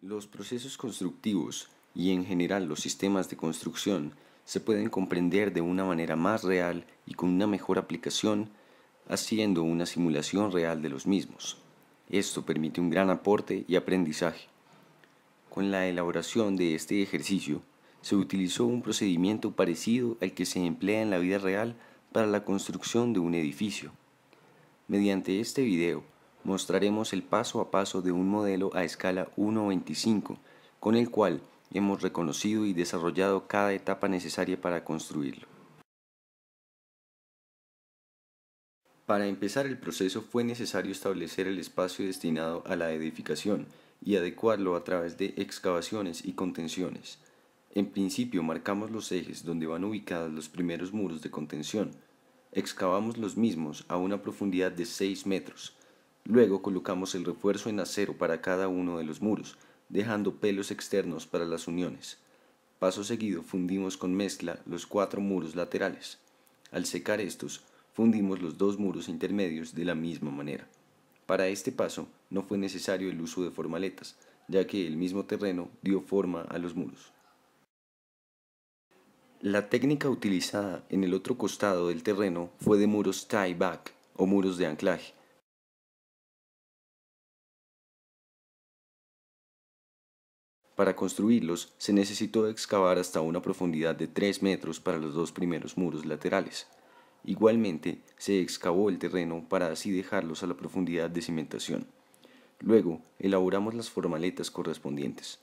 Los procesos constructivos y en general los sistemas de construcción se pueden comprender de una manera más real y con una mejor aplicación haciendo una simulación real de los mismos. Esto permite un gran aporte y aprendizaje. Con la elaboración de este ejercicio, se utilizó un procedimiento parecido al que se emplea en la vida real para la construcción de un edificio. Mediante este video mostraremos el paso a paso de un modelo a escala 1.25, con el cual hemos reconocido y desarrollado cada etapa necesaria para construirlo. Para empezar el proceso fue necesario establecer el espacio destinado a la edificación y adecuarlo a través de excavaciones y contenciones. En principio marcamos los ejes donde van ubicados los primeros muros de contención. Excavamos los mismos a una profundidad de 6 metros. Luego colocamos el refuerzo en acero para cada uno de los muros, dejando pelos externos para las uniones. Paso seguido fundimos con mezcla los cuatro muros laterales. Al secar estos, fundimos los dos muros intermedios de la misma manera. Para este paso no fue necesario el uso de formaletas, ya que el mismo terreno dio forma a los muros. La técnica utilizada en el otro costado del terreno fue de muros tie-back o muros de anclaje, Para construirlos se necesitó excavar hasta una profundidad de 3 metros para los dos primeros muros laterales. Igualmente se excavó el terreno para así dejarlos a la profundidad de cimentación. Luego elaboramos las formaletas correspondientes.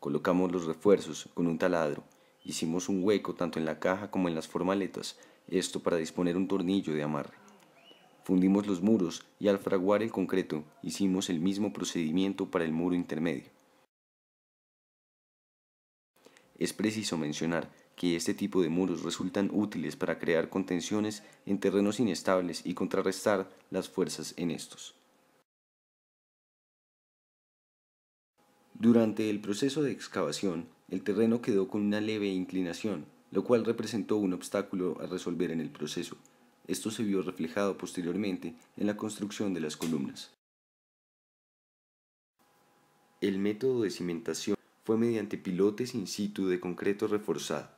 Colocamos los refuerzos con un taladro. Hicimos un hueco tanto en la caja como en las formaletas, esto para disponer un tornillo de amarre. Fundimos los muros y al fraguar el concreto hicimos el mismo procedimiento para el muro intermedio. Es preciso mencionar que este tipo de muros resultan útiles para crear contenciones en terrenos inestables y contrarrestar las fuerzas en estos. Durante el proceso de excavación, el terreno quedó con una leve inclinación, lo cual representó un obstáculo a resolver en el proceso. Esto se vio reflejado posteriormente en la construcción de las columnas. El método de cimentación fue mediante pilotes in situ de concreto reforzado.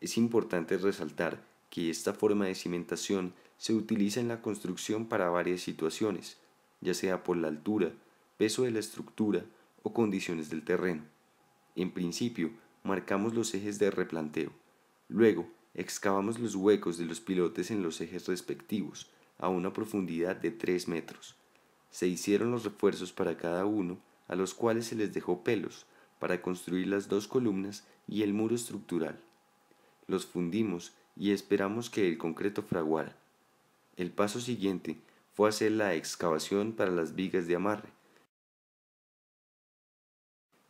Es importante resaltar que esta forma de cimentación se utiliza en la construcción para varias situaciones, ya sea por la altura, peso de la estructura o condiciones del terreno. En principio, marcamos los ejes de replanteo. Luego, excavamos los huecos de los pilotes en los ejes respectivos, a una profundidad de 3 metros. Se hicieron los refuerzos para cada uno, a los cuales se les dejó pelos, para construir las dos columnas y el muro estructural. Los fundimos y esperamos que el concreto fraguara. El paso siguiente fue hacer la excavación para las vigas de amarre,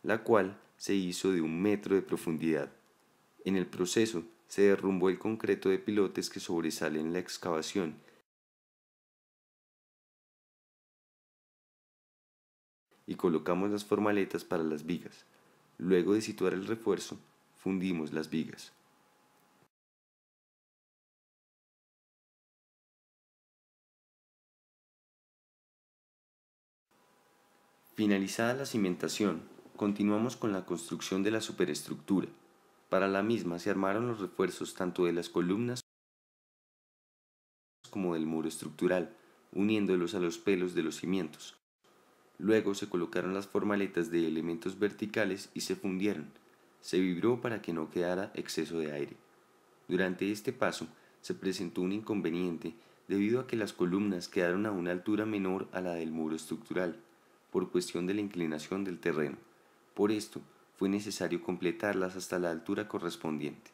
la cual se hizo de un metro de profundidad. En el proceso se derrumbó el concreto de pilotes que sobresale en la excavación y colocamos las formaletas para las vigas. Luego de situar el refuerzo, fundimos las vigas. Finalizada la cimentación, continuamos con la construcción de la superestructura. Para la misma se armaron los refuerzos tanto de las columnas como del muro estructural, uniéndolos a los pelos de los cimientos. Luego se colocaron las formaletas de elementos verticales y se fundieron. Se vibró para que no quedara exceso de aire. Durante este paso se presentó un inconveniente debido a que las columnas quedaron a una altura menor a la del muro estructural, por cuestión de la inclinación del terreno. Por esto, fue necesario completarlas hasta la altura correspondiente.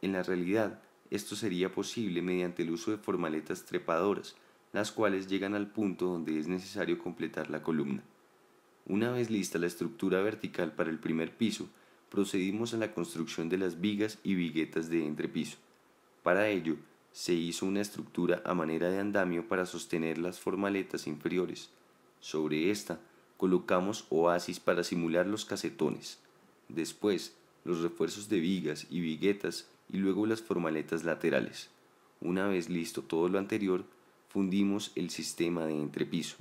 En la realidad, esto sería posible mediante el uso de formaletas trepadoras, las cuales llegan al punto donde es necesario completar la columna. Una vez lista la estructura vertical para el primer piso, procedimos a la construcción de las vigas y viguetas de entrepiso. Para ello, se hizo una estructura a manera de andamio para sostener las formaletas inferiores. Sobre esta, colocamos oasis para simular los casetones. Después, los refuerzos de vigas y viguetas y luego las formaletas laterales. Una vez listo todo lo anterior, fundimos el sistema de entrepiso.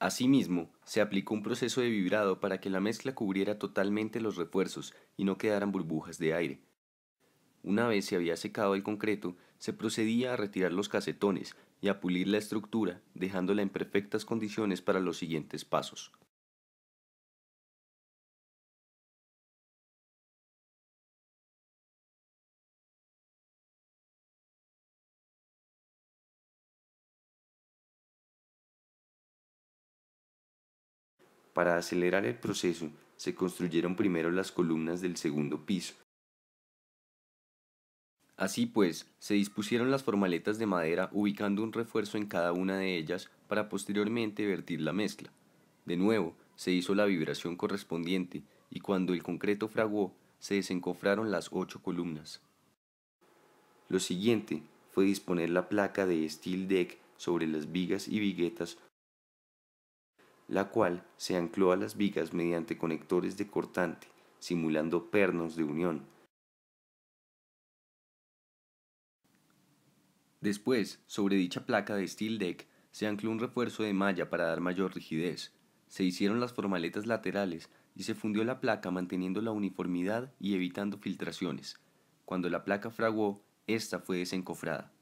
Asimismo, se aplicó un proceso de vibrado para que la mezcla cubriera totalmente los refuerzos y no quedaran burbujas de aire. Una vez se había secado el concreto, se procedía a retirar los casetones y a pulir la estructura, dejándola en perfectas condiciones para los siguientes pasos. Para acelerar el proceso, se construyeron primero las columnas del segundo piso. Así pues, se dispusieron las formaletas de madera ubicando un refuerzo en cada una de ellas para posteriormente vertir la mezcla. De nuevo, se hizo la vibración correspondiente y cuando el concreto fraguó, se desencofraron las ocho columnas. Lo siguiente fue disponer la placa de steel deck sobre las vigas y viguetas la cual se ancló a las vigas mediante conectores de cortante, simulando pernos de unión. Después, sobre dicha placa de steel deck, se ancló un refuerzo de malla para dar mayor rigidez. Se hicieron las formaletas laterales y se fundió la placa manteniendo la uniformidad y evitando filtraciones. Cuando la placa fraguó, esta fue desencofrada.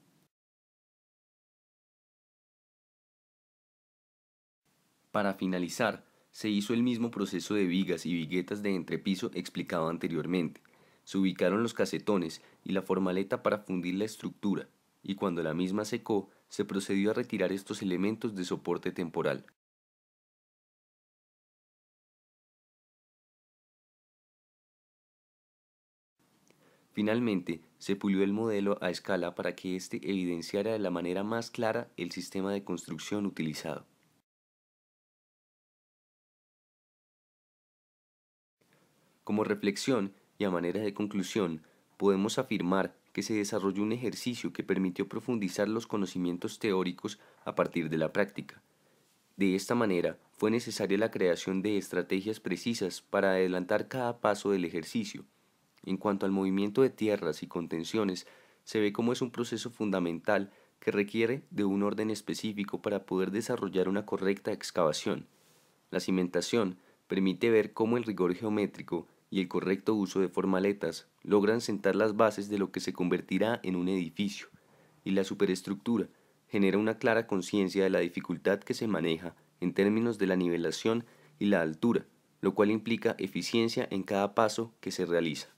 Para finalizar, se hizo el mismo proceso de vigas y viguetas de entrepiso explicado anteriormente. Se ubicaron los casetones y la formaleta para fundir la estructura, y cuando la misma secó, se procedió a retirar estos elementos de soporte temporal. Finalmente, se pulió el modelo a escala para que éste evidenciara de la manera más clara el sistema de construcción utilizado. Como reflexión y a manera de conclusión, podemos afirmar que se desarrolló un ejercicio que permitió profundizar los conocimientos teóricos a partir de la práctica. De esta manera, fue necesaria la creación de estrategias precisas para adelantar cada paso del ejercicio. En cuanto al movimiento de tierras y contenciones, se ve como es un proceso fundamental que requiere de un orden específico para poder desarrollar una correcta excavación. La cimentación permite ver cómo el rigor geométrico y el correcto uso de formaletas logran sentar las bases de lo que se convertirá en un edificio, y la superestructura genera una clara conciencia de la dificultad que se maneja en términos de la nivelación y la altura, lo cual implica eficiencia en cada paso que se realiza.